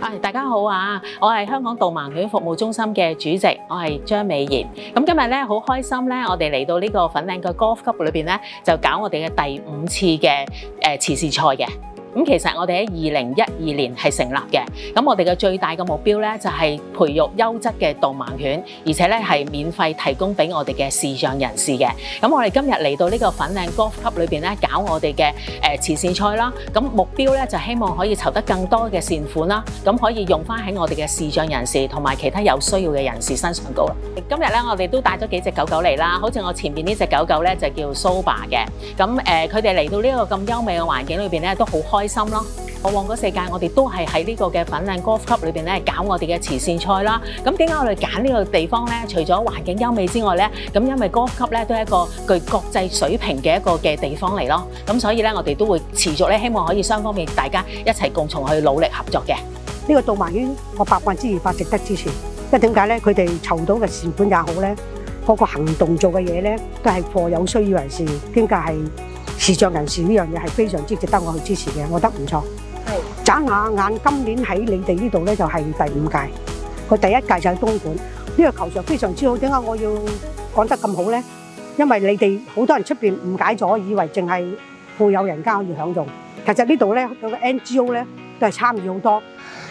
係大家好啊！我係香港導盲犬服務中心嘅主席，我係張美贤。咁今日咧好開心咧，我哋嚟到呢個粉嶺嘅 Golf Club 裏邊咧，就搞我哋嘅第五次嘅诶慈善賽嘅。咁其實我哋喺二零一二年係成立嘅，咁我哋嘅最大嘅目標咧就係培育優質嘅導盲犬，而且咧係免費提供俾我哋嘅視障人士嘅。咁我哋今日嚟到呢個粉嶺 Golf Club 裏邊咧搞我哋嘅誒慈善賽啦，咁目標咧就希望可以籌得更多嘅善款啦，咁可以用翻喺我哋嘅視障人士同埋其他有需要嘅人士身上度啦。今日咧我哋都帶咗幾隻狗狗嚟啦，好似我前邊呢只狗狗咧就叫 Soba 嘅，咁誒佢哋嚟到呢個咁優美嘅環境裏邊咧都好開心咯。過往嗰四屆我哋都係喺呢個嘅粉嶺 Golf Club 裏邊咧搞我哋嘅慈善赛啦。咁點解我哋揀呢個地方咧？除咗環境優美之外咧，咁因為 Golf Club 咧都係一個具國際水平嘅一個嘅地方嚟咯。咁所以咧我哋都會持續咧希望可以雙方面大家一齊共同去努力合作嘅。呢個導盲犬我百分之二百值得支持，因為點解咧？佢哋籌到嘅善款也好咧，個個行動做嘅嘢咧，都係貨有需要人士，兼夾係視障人士呢樣嘢係非常之值得我去支持嘅，我覺得唔錯。係眨下眼，今年喺你哋呢度咧就係第五屆，佢第一屆就喺東莞，呢個球場非常之好。點解我要講得咁好咧？因為你哋好多人出邊誤解咗，以為淨係富有人家可以享用，其實呢度咧有個 NGO 咧都係參與好多。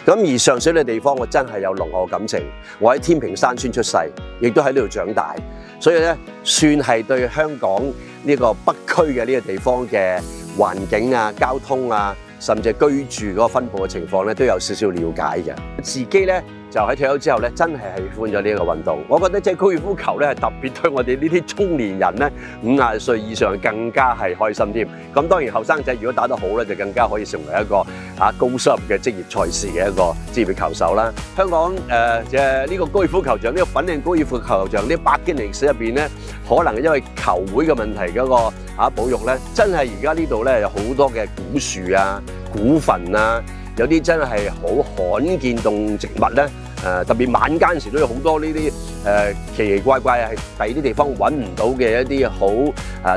咁而上水呢個地方，我真係有濃厚感情。我喺天平山村出世，亦都喺呢度長大，所以咧算係對香港呢個北區嘅呢個地方嘅環境啊、交通啊，甚至居住嗰個分佈嘅情況咧，都有少少了解嘅。自己咧就喺退休之後咧，真係喜歡咗呢個運動。我覺得即係高爾夫球咧，係特別對我哋呢啲中年人咧，五廿歲以上更加係開心添。咁當然後生仔如果打得好咧，就更加可以成為一個啊高收入嘅職業賽事嘅一個職業球手啦。香港誒嘅呢個高爾夫球場，呢個粉嶺高爾夫球場呢百年歷史入邊咧，可能因為球會嘅問題嗰個啊保育咧，真係而家呢度咧有好多嘅古樹啊、古墳啊。有啲真係好罕見動植物咧，誒特別晚間時都有好多呢啲誒奇奇怪怪係第啲地方揾唔到嘅一啲好誒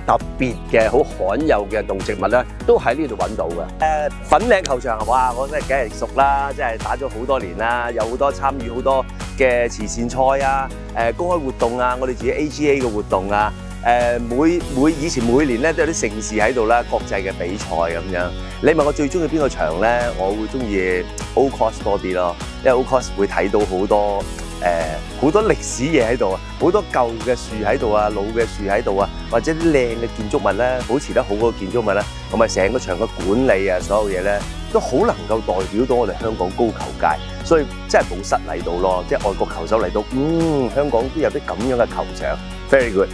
特別嘅好罕有嘅動植物咧，都喺呢度揾到嘅。誒粉嶺球場哇，我真係梗係熟啦，即係打咗好多年啦，有好多參與好多嘅慈善賽啊，誒公開活動啊，我哋自己 AGA 嘅活動啊。誒每每以前每年咧都有啲盛事喺度啦，國際嘅比賽咁樣。你問我最中意邊個場咧？我會中意 o c o s 多啲咯，因為 o c o s 會睇到好多好多歷史嘢喺度啊，好多舊嘅樹喺度啊，老嘅樹喺度啊，或者啲靚嘅建築物咧，保持得好嗰個建築物咧，同埋成個場嘅管理啊，所有嘢咧都好能夠代表到我哋香港高球界，所以真係冇失禮到咯。即係外國球手嚟到，嗯，香港都有啲咁樣嘅球場，very good。